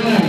Yeah.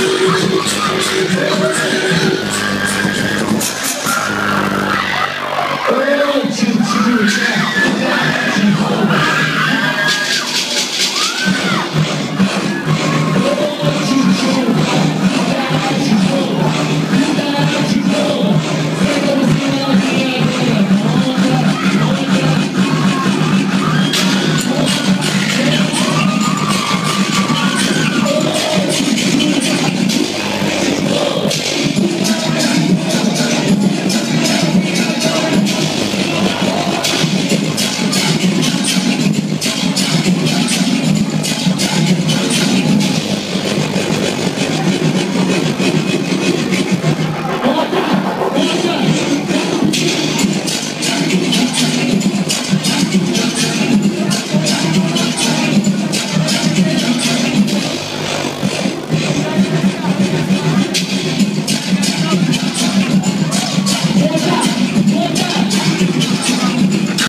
Until you put your hands in heaven